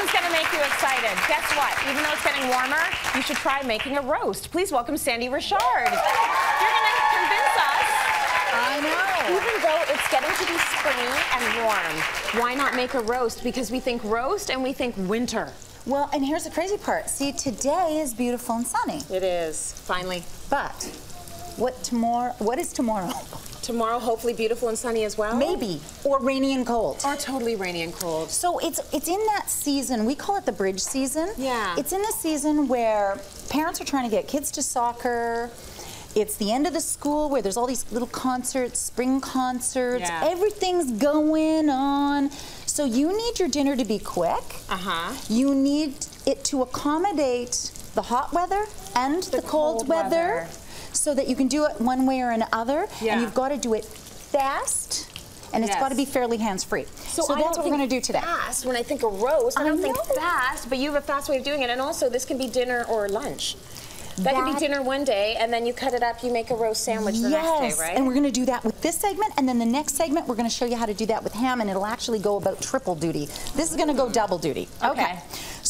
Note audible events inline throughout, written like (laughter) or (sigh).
is going to make you excited. Guess what? Even though it's getting warmer, you should try making a roast. Please welcome Sandi Richard. You're going to convince us. I know. Even though it's getting to be springy and warm, why not make a roast? Because we think roast and we think winter. Well, and here's the crazy part. See, today is beautiful and sunny. It is, finally. But what tomorrow? What is tomorrow? Tomorrow, hopefully beautiful and sunny as well. Maybe or rainy and cold. Or totally rainy and cold. So it's it's in that season. We call it the bridge season. Yeah. It's in the season where parents are trying to get kids to soccer. It's the end of the school where there's all these little concerts, spring concerts. Yeah. Everything's going on. So you need your dinner to be quick. Uh-huh. You need it to accommodate the hot weather and the, cold, cold weather, weather. So that you can do it one way or another. Yeah. And you've got to do it fast and it's Yes. got to be fairly hands-free. So, I that's what we're going to do today. Fast. When I think of roast, I I don't think fast, but you have a fast way of doing it. And also, this can be dinner or lunch. That, could be dinner one day, and then you cut it up, you make a roast sandwich the yes, next day, right? and we're going to do that with this segment, and then the next segment we're going to show you how to do that with ham, and it'll actually go about triple duty. This is going to go double duty. Okay.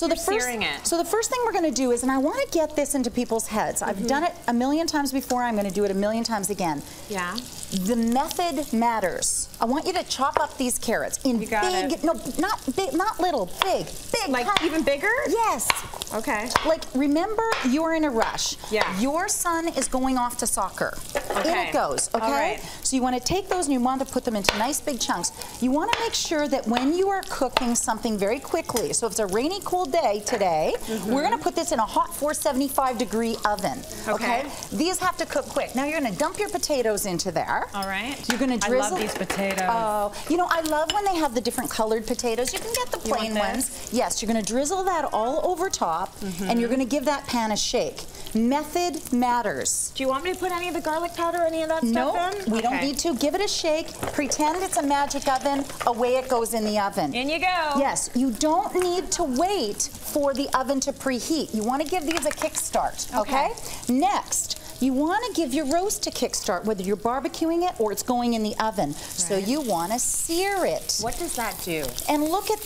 So You're the first, searing it. so the first thing we're going to do is, and I want to get this into people's heads. Mm-hmm. I've done it a million times before. I'm going to do it a million times again. yeah. The method matters. I want you to chop up these carrots in big, it. no, not big, not little, big, big. Like cut- even bigger? Yes. Okay. Like, remember, you're in a rush. Yeah. Your son is going off to soccer. In Okay. it goes, okay? All right. So you want to take those and you want to put them into nice big chunks. You want to make sure that when you are cooking something very quickly, so if it's a rainy, cool day today, mm-hmm. we're going to put this in a hot 475 degree oven. Okay. okay? These have to cook quick. Now you're going to dump your potatoes into there. All right. You're going to I drizzle. love these potatoes. Oh, you know, I love when they have the different colored potatoes. You can get the plain ones. Yes, you're going to drizzle that all over top, mm-hmm. and you're going to give that pan a shake. Method matters. Do you want me to put any of the garlic powder, any of that No, stuff in? No, we don't need to. Give it a shake. Pretend it's a magic oven. Away it goes in the oven. In you go. Yes, you don't need to wait for the oven to preheat. You want to give these a kickstart, okay? Next, you want to give your roast a kickstart, whether you're barbecuing it or it's going in the oven. So you want to sear it. What does that do? And look at,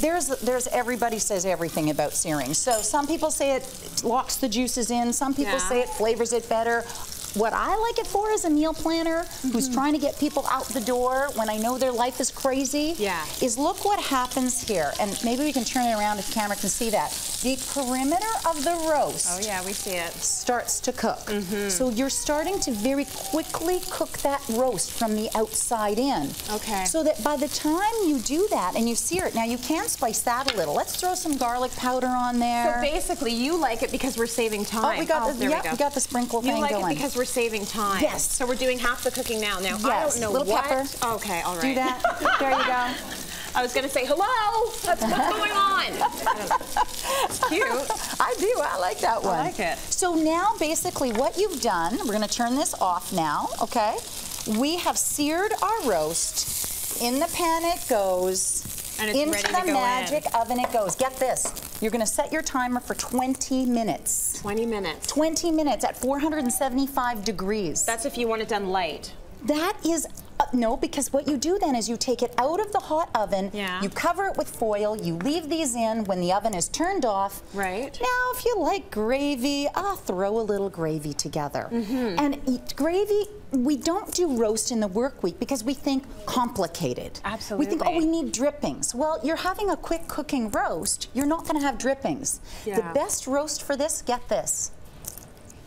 there's, there's, everybody says everything about searing. So some people say it locks the juices in, some people Yeah. say it flavors it better. What I like it for is a meal planner who's Mm-hmm. trying to get people out the door when I know their life is crazy, Yeah. is look what happens here. And maybe we can turn it around if the camera can see that. The perimeter of the roast Oh, yeah, we see it. starts to cook. Mm-hmm. So you're starting to very quickly cook that roast from the outside in. Okay. So that by the time you do that and you sear it, now you can spice that a little. Let's throw some garlic powder on there. So basically, you like it because we're saving time. oh, we got the there yeah, we go. we got the sprinkle You thing like going. it because we're saving time. Yes. So we're doing half the cooking now. Now I Yes, don't know little what. pepper. Okay, all right. do that. there you go. (laughs) I was gonna say hello. What's, what's going on? it's (laughs) cute. I do. I like that one. I like it. So now, basically, what you've done, we're going to turn this off now, okay? We have seared our roast. In the pan it goes. And it's Into ready to the go in. magic oven it goes. Get this. You're going to set your timer for 20 minutes. 20 minutes. 20 minutes at 475 degrees. That's if you want it done light. That is uh, no, because what you do then is you take it out of the hot oven, Yeah. you cover it with foil, you leave these in when the oven is turned off. Right. Now, if you like gravy, I'll throw a little gravy together. Mm-hmm. And eat gravy, we don't do roast in the work week because we think complicated. Absolutely. We think, oh, we need drippings. Well, you're having a quick cooking roast, you're not going to have drippings. Yeah. The best roast for this, get this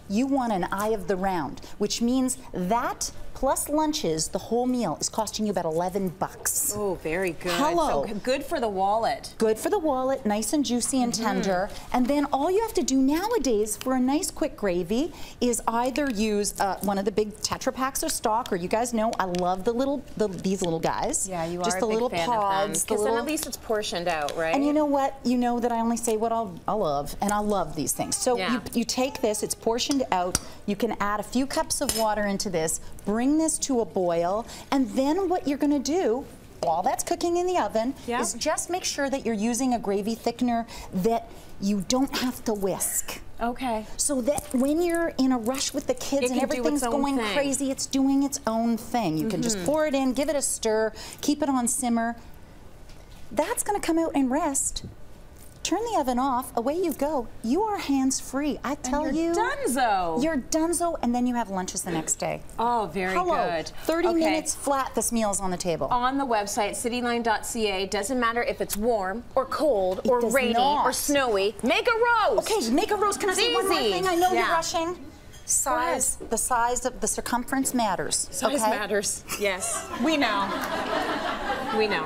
you want an eye of the round, which means that plus lunches, the whole meal is costing you about 11 bucks. Oh, very good. Hello. So good for the wallet. Good for the wallet, nice and juicy and Mm-hmm. tender. And then all you have to do nowadays for a nice quick gravy is either use uh, one of the big Tetra packs or stock, or you guys know I love the little the, these little guys. Yeah, you Just are the a big little pods, the. Because then at least it's portioned out, right? And you know what? You know that I only say what I'll, I love, and I love these things. So Yeah. you, you take this, it's portioned out, you can add a few cups of water into this, bring this to a boil, and then what you're gonna do, while that's cooking in the oven, Yeah. is just make sure that you're using a gravy thickener that you don't have to whisk. Okay. So that when you're in a rush with the kids and everything's going thing. Mm-hmm. crazy, it's doing its own thing. You can just pour it in, give it a stir, keep it on simmer. That's going to come out and rest turn the oven off, away you go. You are hands-free. I tell you're you. donezo. You're donezo, and then you have lunches the next day. Oh, very Hello. good. 30 Okay. minutes flat, this meal is on the table. on the website cityline.ca doesn't matter if it's warm or cold or rainy not. or snowy make a roast Okay, make a roast. Can I say one more thing? I know you're rushing. Size, the size of the circumference matters. size okay? matters yes we know we know